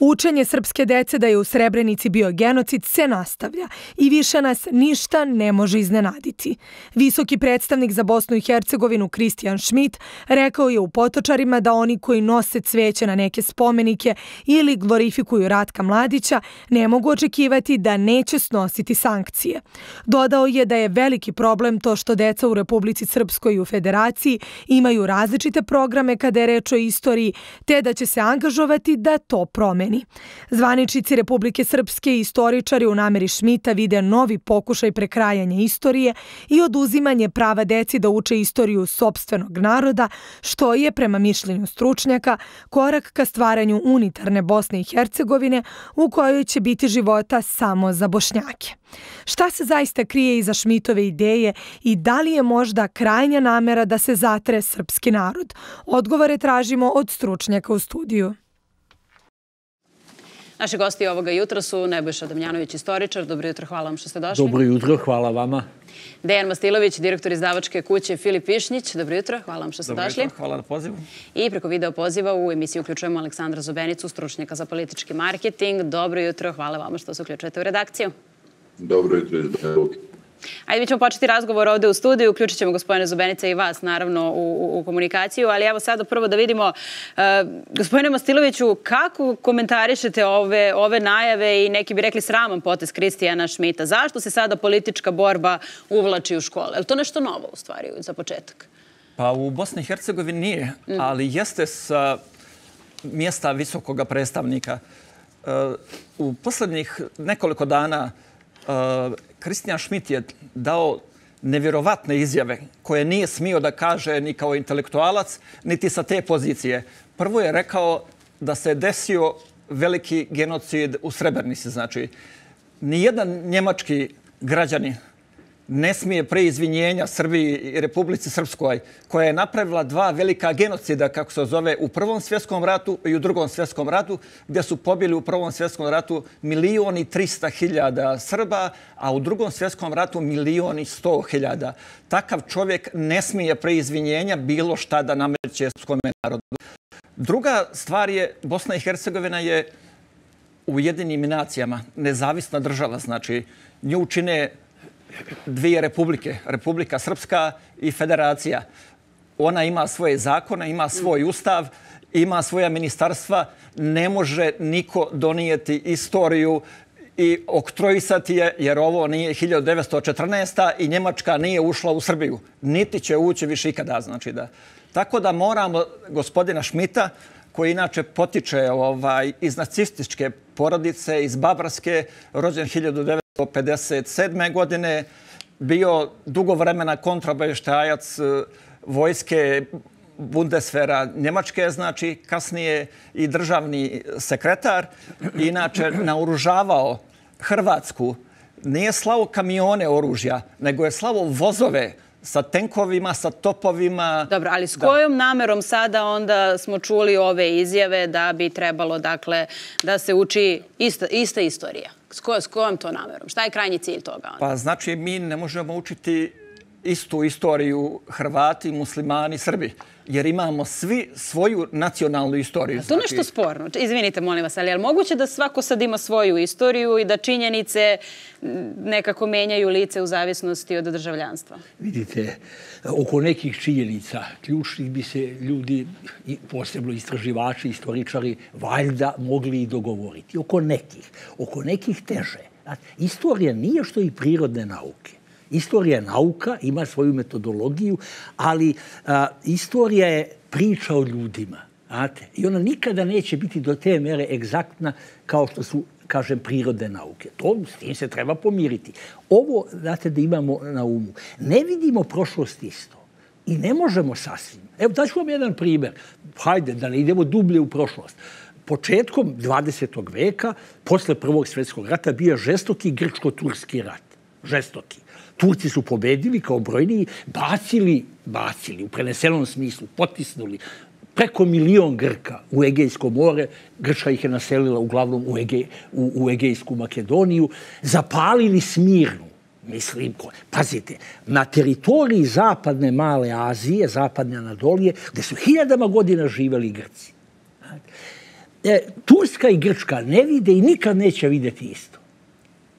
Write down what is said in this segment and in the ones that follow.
Učenje srpske dece da je u Srebrenici bio genocid se nastavlja i više nas ništa ne može iznenaditi. Visoki predstavnik za Bosnu i Hercegovinu Kristijan Schmidt rekao je u potočarima da oni koji nose cveće na neke spomenike ili glorifikuju Ratka Mladića ne mogu očekivati da neće snositi sankcije. Dodao je da je veliki problem to što deca u Republici Srpskoj i u Federaciji imaju različite programe kada je reč o istoriji, te da će se angažovati da to promeni promeni. Zvaničici Republike Srpske i istoričari u nameri Šmita vide novi pokušaj prekrajanja istorije i oduzimanje prava deci da uče istoriju sobstvenog naroda, što je, prema mišljenju stručnjaka, korak ka stvaranju unitarne Bosne i Hercegovine u kojoj će biti života samo za bošnjake. Šta se zaista krije iza Šmitove ideje i da li je možda krajnja namera da se zatre srpski narod? Odgovore tražimo od stručnjaka u studiju. Naši gosti ovoga jutra su Nebojša Damjanović, istoričar. Dobro jutro, hvala vam što ste došli. Dobro jutro, hvala vama. Dejan Mastilović, direktor izdavačke kuće Filip Višnjić. Dobro jutro, hvala vam što ste došli. Dobro jutro, hvala na pozivu. I preko video poziva u emisiju uključujemo Aleksandra Zobenicu, stručnjaka za politički marketing. Dobro jutro, hvala vama što se uključujete u redakciju. Dobro jutro, Ajde, mi ćemo početi razgovor ovde u studiju, uključit ćemo gospodine Zubenica i vas naravno u, u, komunikaciju, ali evo sada prvo da vidimo, uh, gospodine Mastiloviću, kako komentarišete ove, ove najave i neki bi rekli sraman potez Kristijana Šmita? Zašto se sada politička borba uvlači u škole? Je li to nešto novo u stvari za početak? Pa u Bosni i Hercegovini nije, mm. ali jeste sa mjesta visokoga predstavnika. Uh, u posljednjih nekoliko dana Kristijan Schmidt je dao nevjerovatne izjave koje nije smio da kaže ni kao intelektualac, niti sa te pozicije. Prvo je rekao da se desio veliki genocid u Srebrnici. Znači, nijedan njemački građani ne smije pre izvinjenja Srbiji i Republici Srpskoj, koja je napravila dva velika genocida, kako se zove, u Prvom svjetskom ratu i u Drugom svjetskom ratu, gdje su pobili u Prvom svjetskom ratu milioni trista hiljada Srba, a u Drugom svjetskom ratu milioni sto hiljada. Takav čovjek ne smije pre izvinjenja bilo šta da nameće srpskom narodu. Druga stvar je, Bosna i Hercegovina je u jedinim nacijama nezavisna država, znači nju čine dvije republike, Republika Srpska i Federacija. Ona ima svoje zakone, ima svoj ustav, ima svoja ministarstva, ne može niko donijeti istoriju i oktrojisati je, jer ovo nije 1914. i Njemačka nije ušla u Srbiju. Niti će ući više ikada. Znači da. Tako da moramo gospodina Šmita, koji inače potiče ovaj, iz nacističke porodice, iz Bavarske, rođen 1914. 1957. godine bio dugo vremena kontrabeštajac e, vojske Bundesfera Njemačke, znači kasnije i državni sekretar, inače naoružavao Hrvatsku. Nije slavo kamione oružja, nego je slavo vozove sa tenkovima, sa topovima. Dobro, ali s kojom namerom sada onda smo čuli ove izjave da bi trebalo dakle, da se uči ista, ista istorija? S, ko, s kojom to namerom? Šta je krajnji cilj toga? Pa znači mi ne možemo učiti istu istoriju Hrvati, muslimani, Srbi jer imamo svi svoju nacionalnu istoriju. A to nešto znači- sporno. Izvinite, molim vas, ali je li moguće da svako sad ima svoju istoriju i da činjenice nekako menjaju lice u zavisnosti od državljanstva? Vidite, oko nekih činjenica ključnih bi se ljudi, posebno istraživači, istoričari, valjda mogli i dogovoriti. Oko nekih. Oko nekih teže. Istorija nije što i prirodne nauke. Istorija je nauka, ima svoju metodologiju, ali a, istorija je priča o ljudima. Znate? I ona nikada neće biti do te mere egzaktna kao što su kažem, prirode nauke. To s tim se treba pomiriti. Ovo, znate, da imamo na umu. Ne vidimo prošlost isto. I ne možemo sasvim. Evo, daću vam jedan primjer. Hajde, da ne idemo dublje u prošlost. Početkom 20. veka, posle Prvog svjetskog rata, bio žestoki grčko-turski rat. Žestoki. Turci su pobedili kao brojni, bacili, bacili u prenesenom smislu, potisnuli preko milion Grka u Egejsko more. Grčka ih je naselila uglavnom u, Ege, u, u Egejsku Makedoniju. Zapalili Smirnu. Mislim, pazite, na teritoriji zapadne male Azije, zapadne Anadolije, gde su hiljadama godina živeli Grci. e, Turska i Grčka ne vide i nikad neće videti isto.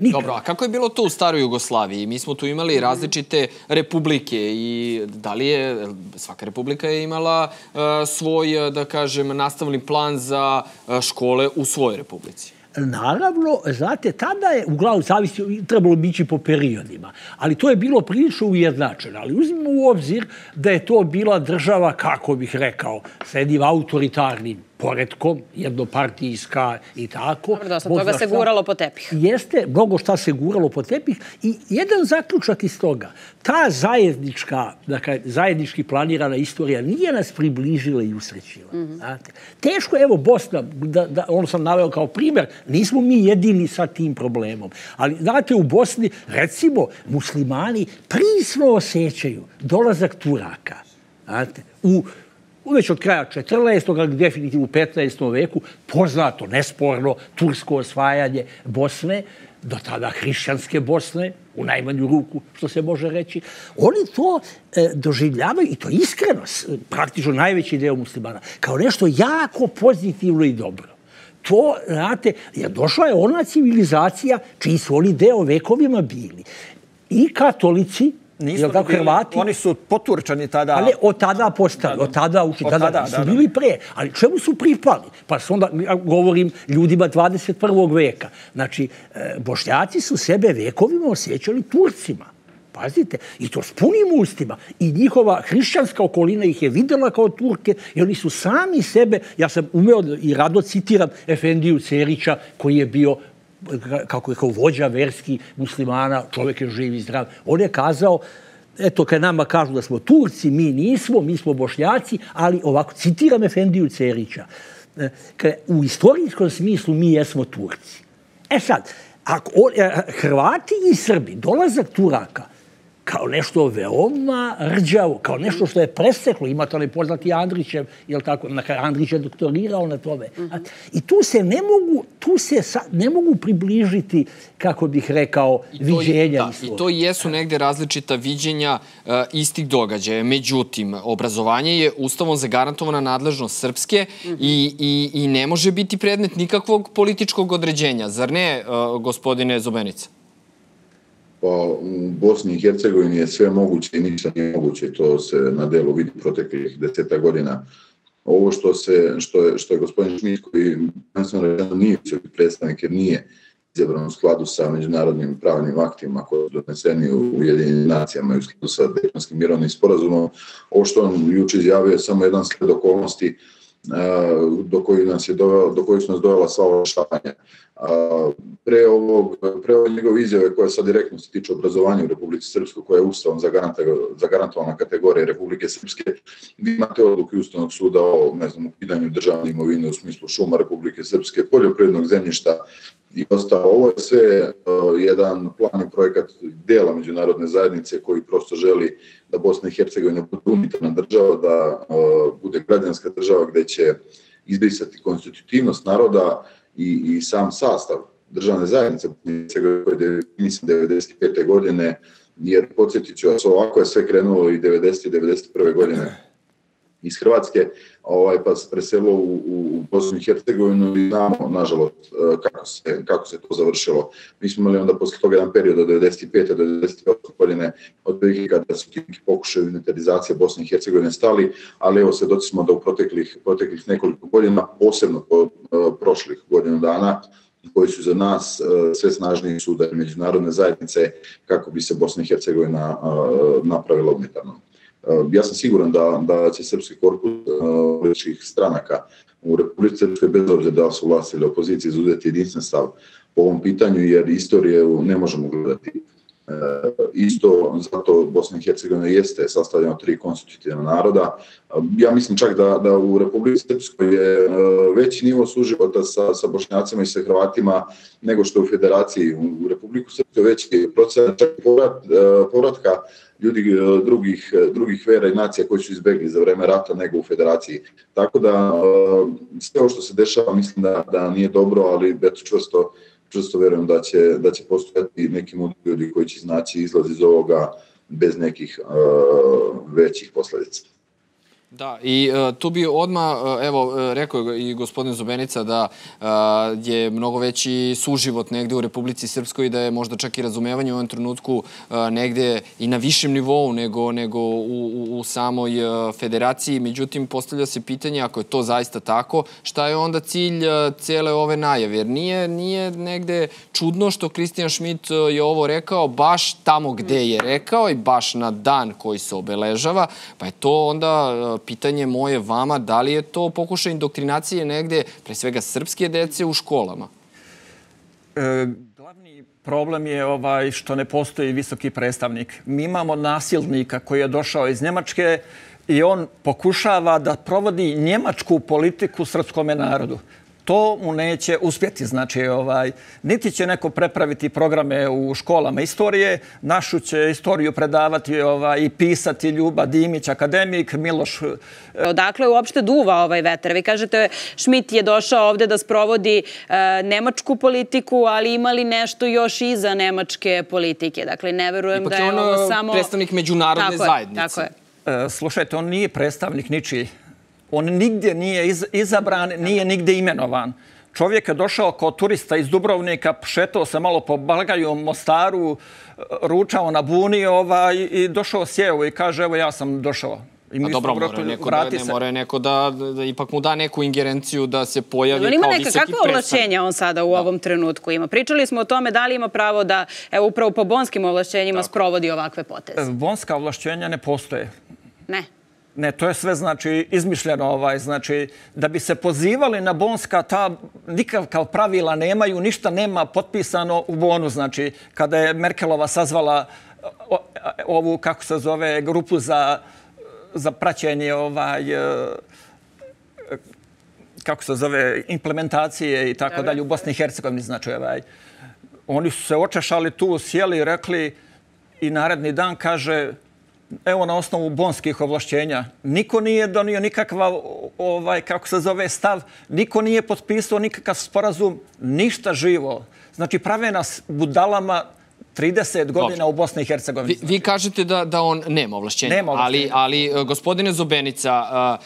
Nikad. Dobro, a kako je bilo to u staroj Jugoslaviji? Mi smo tu imali različite republike i da li je, svaka republika je imala uh, svoj, da kažem, nastavni plan za uh, škole u svojoj republici. Naravno, znate, tada je, uglavnom, zavisi, trebalo bići po periodima, ali to je bilo prilično ujednačeno. Ali uzmimo u obzir da je to bila država, kako bih rekao, sredim autoritarnim poredkom, jednopartijska i tako. Dobro, dosta toga se guralo po tepih. Jeste, mnogo šta se guralo po tepih. I jedan zaključak iz toga, ta zajednička, dakle, zajednički planirana istorija nije nas približila i usrećila. Mm -hmm. Teško, evo, Bosna, da, da, ono sam naveo kao primjer, nismo mi jedini sa tim problemom. Ali, znate, u Bosni, recimo, muslimani prisno osjećaju dolazak Turaka. Znate, u, već od kraja 14. ali definitivno u 15. veku, poznato, nesporno, tursko osvajanje Bosne, do tada hrišćanske Bosne, u najmanju ruku, što se može reći, oni to e, doživljavaju, i to iskreno, praktično najveći deo muslimana, kao nešto jako pozitivno i dobro. To, znate, je došla je ona civilizacija čiji su oni deo vekovima bili. I katolici, Nisu tako, bili, Hrvati? Oni su poturčani tada. Ali od tada postali, od tada uči, tada, tada su bili pre. Ali čemu su pripali? Pa su onda, ja govorim ljudima 21. veka. Znači, e, bošnjaci su sebe vekovima osjećali Turcima. Pazite, i to s punim ustima. I njihova hrišćanska okolina ih je videla kao Turke i oni su sami sebe, ja sam umeo i rado citiram Efendiju Cerića koji je bio kako je kao vođa verski muslimana, čovjek je živ i zdrav. On je kazao, eto, kad nama kažu da smo Turci, mi nismo, mi smo Bošnjaci, ali ovako, citiram Efendiju Cerića, e, u istorijskom smislu mi jesmo Turci. E sad, ako, e, Hrvati i Srbi, dolazak Turaka, kao nešto veoma rđavo, kao nešto što je preseklo. Imate onaj poznati Andrićev, je li tako, na Andrić je doktorirao na tome. Mm -hmm. I tu se ne mogu, tu se sa, ne mogu približiti, kako bih rekao, I to, viđenja. Da, I to jesu negde različita viđenja uh, istih događaja. Međutim, obrazovanje je ustavom zagarantovana nadležnost Srpske mm -hmm. i, i, i ne može biti predmet nikakvog političkog određenja. Zar ne, uh, gospodine Zobenica? Pa u Bosni i Hercegovini je sve moguće i ništa nije moguće, to se na delu vidi proteklih deseta godina. Ovo što, se, što, je, što je gospodin Šmit, koji rečeno nije predstavnik, jer nije izabran u skladu sa međunarodnim pravnim aktima koji su doneseni u Ujedinjenim nacijama i u skladu sa Dejtonskim mirovnim sporazumom. Ovo što on juče izjavio je samo jedan sled okolnosti Eh, do kojih nas je dovela, do kojih su nas dovela sva ova šapanja. Eh, pre ovog, pre ovog njegove izjave koja sad direktno se tiče obrazovanja u Republici Srpskoj, koja je ustavom zagarantovana kategorija Republike Srpske, vi imate odluke Ustavnog suda o, ne znam, ukidanju državne imovine u smislu šuma Republike Srpske, poljoprivrednog zemljišta, i ostalo. Ovo je sve uh, jedan plan i projekat dela međunarodne zajednice koji prosto želi da Bosna i Hercegovina bude unitarna država, da uh, bude građanska država gde će izbrisati konstitutivnost naroda i, i sam sastav državne zajednice koje je mislim 95. godine, jer podsjetit ću vas, ovako je sve krenulo i 90. i 91. godine iz Hrvatske, ovaj, pa se preselilo u, u Bosnu i Hercegovinu i znamo, nažalost, e, kako se, kako se to završilo. Mi smo imali onda posle toga jedan period od 95. do 98. godine, od prilike kada su ti pokušaju unitarizacije Bosne i Hercegovine stali, ali evo se doći smo da u proteklih, proteklih nekoliko godina, posebno po e, prošlih godinu dana, koji su za nas e, sve snažniji su da međunarodne zajednice kako bi se Bosna i Hercegovina napravila unitarnom. Ehm, ja sam siguran da, da će srpski korpus ehm, političkih stranaka u Republike Srpske, bez obzira da su vlasti ili opozicije, izuzeti jedinstven stav po ovom pitanju, jer istorije ne možemo gledati. Uh, isto zato Bosna i Hercegovina jeste sastavljena od tri konstitutivna naroda. Ja mislim čak da, da u Republike Srpskoj je veći nivo suživota sa, sa Bošnjacima i sa Hrvatima nego što u Federaciji. U, u Republiku Srpskoj veći procenat čak povrat, povratka ljudi e, drugih, e, drugih vera i nacija koji su izbegli za vreme rata nego u federaciji. Tako da e, sve ovo što se dešava mislim da, da nije dobro, ali eto čvrsto, čvrsto verujem da će, da će postojati neki ljudi koji će znaći izlaz iz ovoga bez nekih uh, većih posledica. Da, i uh, tu bi odmah, uh, evo, e, rekao je i gospodin Zubenica da uh, je mnogo veći suživot negde u Republici Srpskoj i da je možda čak i razumevanje u ovom trenutku negde i na višem nivou nego, nego u, u, u samoj federaciji. Međutim, postavlja se pitanje, ako je to zaista tako, šta je onda cilj cele ove najave? Jer nije, nije negde čudno što Kristijan Schmidt je ovo rekao baš tamo gde je rekao i baš na dan koji se obeležava, pa je to onda pitanje moje vama, da li je to pokušaj indoktrinacije negde, pre svega srpske dece u školama? E, glavni problem je ovaj što ne postoji visoki predstavnik. Mi imamo nasilnika koji je došao iz Njemačke i on pokušava da provodi njemačku politiku srpskom narodu to mu neće uspjeti. Znači, ovaj, niti će neko prepraviti programe u školama istorije, našu će istoriju predavati ovaj, i pisati Ljuba Dimić, akademik, Miloš... Odakle uopšte duva ovaj vetar? Vi kažete, Šmit je došao ovde da sprovodi e, nemačku politiku, ali imali nešto još iza nemačke politike. Dakle, ne verujem Ipak da je ovo samo... predstavnik međunarodne tako zajednice. Je, tako je. E, slušajte, on nije predstavnik ničiji On nigdje nije izabran, nije nigdje imenovan. Čovjek je došao kao turista iz Dubrovnika, šetao se malo po Balgaju, Mostaru, ručao na buni ovaj, i došao sjeo i kaže, evo ja sam došao. I mi A dobro, mora neko, da, ne, mora neko da, da, ipak mu da neku ingerenciju da se pojavi Ali kao neka, visoki Kakva ovlašćenja on sada u da. ovom trenutku ima? Pričali smo o tome da li ima pravo da, evo upravo po bonskim ovlašćenjima, Tako. sprovodi ovakve poteze. Bonska ovlašćenja ne postoje. Ne. Ne, to je sve znači izmišljeno ovaj, znači da bi se pozivali na Bonska, ta nikakav pravila nemaju, ništa nema potpisano u Bonu, znači kada je Merkelova sazvala ovu, kako se zove, grupu za, za praćenje ovaj, e, kako se zove, implementacije i tako dalje u Bosni i Hercegovini, znači ovaj, oni su se očešali tu, sjeli i rekli i naredni dan kaže evo na osnovu bonskih ovlašćenja, niko nije donio nikakva, ovaj, kako se zove, stav, niko nije potpisao nikakav sporazum, ništa živo. Znači, prave nas budalama 30 godina Dobre. u Bosni i Hercegovini. Vi, vi kažete da, da on nema ovlašćenja, nema ovlašćenja. ali, ali e, gospodine Zubenica,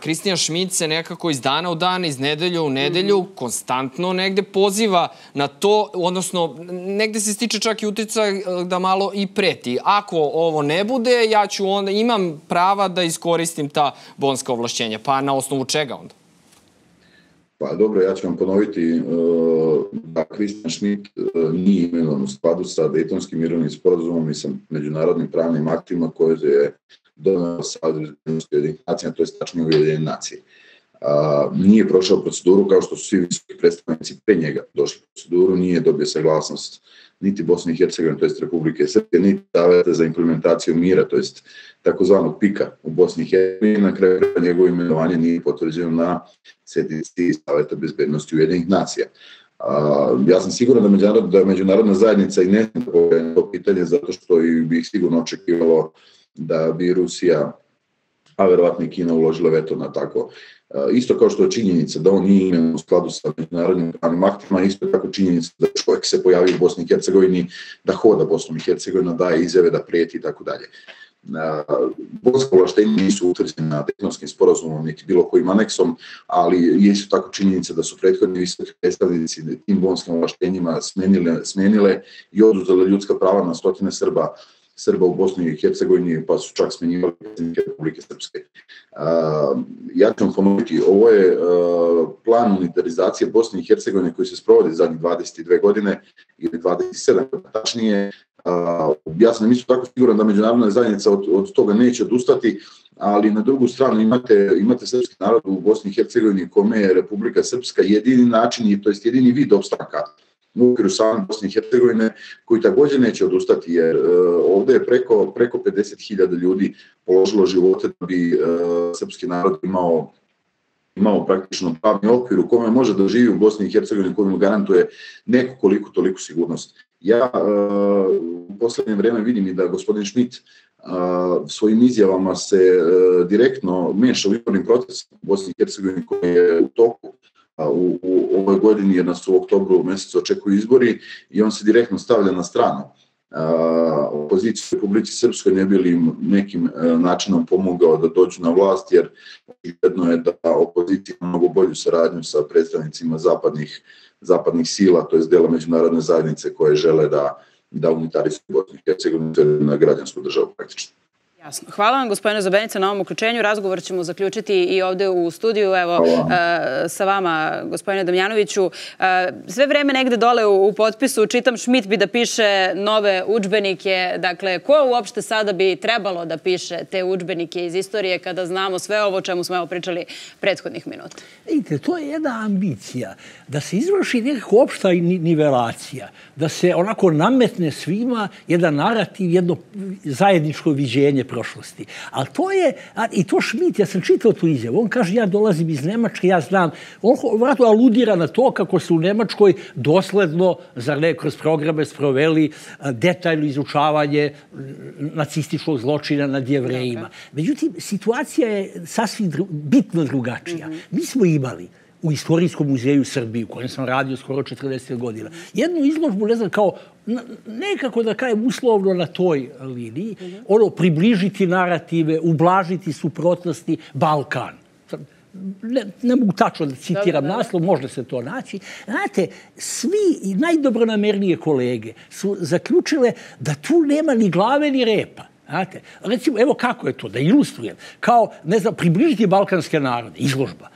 Kristijan Šmit se nekako iz dana u dan, iz nedelju u nedelju, mm konstantno negde poziva na to, odnosno negde se stiče čak i utica e, da malo i preti. Ako ovo ne bude, ja ću onda, imam prava da iskoristim ta bonska ovlašćenja. Pa na osnovu čega onda? Pa dobro, ja ću vam ponoviti uh, da Christian Schmidt uh, nije imenovan u skladu sa Dejtonskim mirovnim sporazumom i sa međunarodnim pravnim aktima koje je donao sa Ujedinjenih nacija, to je tačno Ujedinjene nacije a, nije prošao proceduru kao što su svi visoki predstavnici pre njega došli proceduru, nije dobio saglasnost niti Bosne i Hercegovine, to jest Republike Srpske, niti Saveta za implementaciju mira, to jest takozvanog pika u Bosni i Hercegovini. Na kraju njegovo imenovanje nije potvrđeno na sednici Saveta bezbednosti Ujedinih nacija. A, ja sam siguran da, međunarod, da međunarodna zajednica i ne zna to pitanje zato što i bih sigurno očekivalo da bi Rusija, a verovatno i Kina uložila veto na tako Eh, isto kao što je činjenica da on nije imen u skladu sa međunarodnim pravnim aktima, isto tako činjenica da čovjek se pojavi u Bosni i Hercegovini, da hoda Bosnom i Hercegovina, daje izjave, da prijeti i tako dalje. Eh, Bosanska ovlaštenja nisu utvrđena na tehnonskim sporazumom, niti bilo kojim aneksom, ali je isto tako činjenica da su prethodni visoki predstavnici tim bonskim ovlaštenjima smenile, smenile i oduzele ljudska prava na stotine Srba Srba u Bosni i Hercegovini, pa su čak smenjivali predsjednike Republike Srpske. Ja ću vam ponoviti, ovo je plan unitarizacije Bosne i Hercegovine koji se sprovodi zadnjih 22 godine ili 27 tačnije. Ja sam isto tako siguran da međunarodna zajednica od, od toga neće odustati, ali na drugu stranu imate, imate srpski narod u Bosni i Hercegovini kome je Republika Srpska jedini način, to jest jedini vid opstanka u okviru same Bosne i Hercegovine, koji također neće odustati, jer e, uh, ovde je preko, preko 50.000 ljudi položilo živote da bi uh, srpski narod imao imao praktično pravni okvir u kome može da živi u Bosni i Hercegovini koji mu garantuje neku koliko toliko sigurnost. Ja uh, u poslednje vreme vidim i da gospodin Schmidt uh, svojim izjavama se uh, direktno meša u izborni proces u Bosni i Hercegovini koji je u toku u, u ovoj godini jer nas u oktobru mesecu očekuju izbori i on se direktno stavlja na stranu opoziciju u Republici Srpskoj ne bili im nekim e, načinom pomogao da dođu na vlast, jer jedno je da opozicija ima mnogo bolju saradnju sa predstavnicima zapadnih, zapadnih sila, to je dela međunarodne zajednice koje žele da, da unitarisu Bosni i Hercegovini na građansku državu praktično. Jasno. Hvala vam, gospodine Zabenica, na ovom uključenju. Razgovor ćemo zaključiti i ovde u studiju. Evo, e, sa vama, gospodine Damjanoviću. E, sve vreme negde dole u potpisu čitam Šmit bi da piše nove učbenike. Dakle, ko uopšte sada bi trebalo da piše te učbenike iz istorije kada znamo sve ovo o čemu smo evo pričali prethodnih minuta? Vidite, to je jedna ambicija. Da se izvrši nekako opšta nivelacija. Da se onako nametne svima jedan narativ, jedno zajedničko viđenje prošlosti. Ali to je, i to Schmidt, ja sam čitao tu izjavu, on kaže ja dolazim iz Nemačke, ja znam, on vratno aludira na to kako se u Nemačkoj dosledno, za ne, kroz programe sproveli detaljno izučavanje nacističkog zločina nad jevrejima. Međutim, situacija je sasvim dru, bitno drugačija. -hmm. Mi smo imali u Istorijskom muzeju Srbije, u kojem sam radio skoro 40 godina. Jednu izložbu, ne znam, kao nekako da kajem uslovno na toj liniji, mm -hmm. ono, približiti narative, ublažiti suprotnosti Balkan. Ne, ne mogu tačno da citiram Dobre, naslov, možda se to naći. Znate, svi najdobronamernije kolege su zaključile da tu nema ni glave ni repa. Znate, recimo, evo kako je to, da ilustrujem. Kao, ne znam, približiti balkanske narode, izložba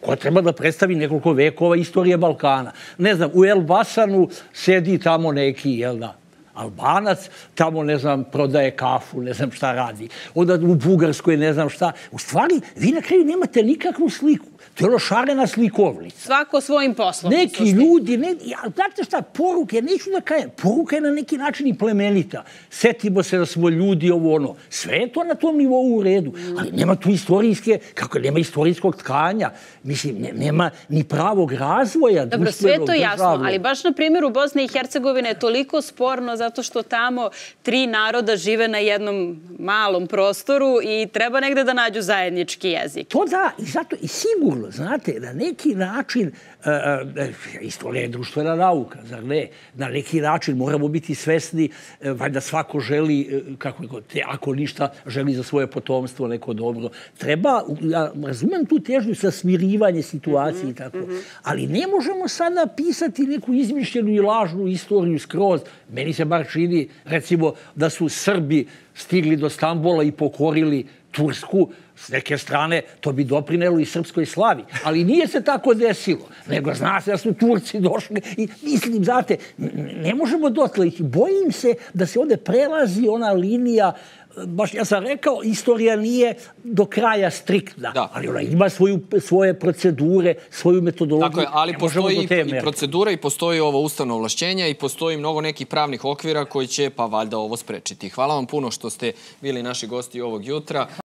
ko treba da predstavi nekoliko vekova istorije Balkana. Ne znam, u Elbasanu sedi tamo neki, jel da, Albanac, tamo, ne znam, prodaje kafu, ne znam šta radi. Onda u Bugarskoj, ne znam šta. U stvari, vi na kraju nemate nikakvu sliku. To je ono šarena slikovnica. Svako svojim poslom. Neki ljudi, ne, ja, znate šta, poruke, neću da kajem, poruka je na neki način i plemenita. Setimo se da smo ljudi ovo ono. Sve je to na tom nivou u redu. Ali nema tu istorijske, kako nema istorijskog tkanja. Mislim, ne, nema ni pravog razvoja. Dobro, sve je to jasno, ali baš na primjeru Bosne i Hercegovine je toliko sporno zato što tamo tri naroda žive na jednom malom prostoru i treba negde da nađu zajednički jezik. To da, i zato, i sigurno, znate, na neki način, uh, uh, istorija je društvena nauka, zar ne? Na neki način moramo biti svesni, uh, valjda svako želi, kako neko, te, ako ništa, želi za svoje potomstvo neko dobro. Treba, ja razumem tu težnju sa smirivanje situacije mm -hmm, i tako, mm -hmm. ali ne možemo sada pisati neku izmišljenu i lažnu istoriju skroz. Meni se bar čini, recimo, da su Srbi stigli do Stambola i pokorili Tursku, s neke strane to bi doprinelo i srpskoj slavi. Ali nije se tako desilo. Nego zna se da su Turci došli i mislim, znate, ne možemo dotle ići. Bojim se da se ovde prelazi ona linija baš ja sam rekao, istorija nije do kraja striktna, da. ali ona ima svoju, svoje procedure, svoju metodologiju. Tako je, ali postoji i procedura i postoji ovo ustavno ovlašćenja i postoji mnogo nekih pravnih okvira koji će pa valjda ovo sprečiti. Hvala vam puno što ste bili naši gosti ovog jutra.